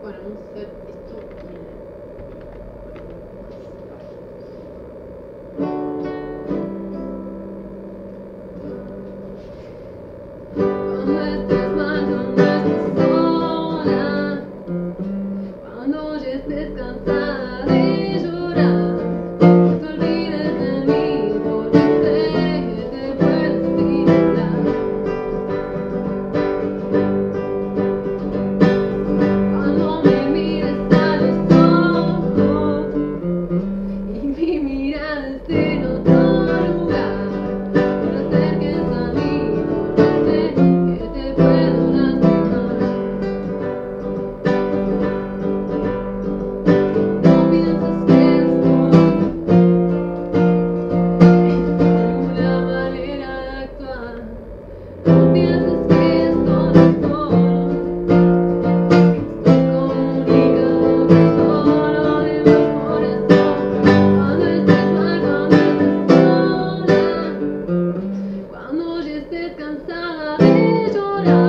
bueno, un ser, esto 사계절에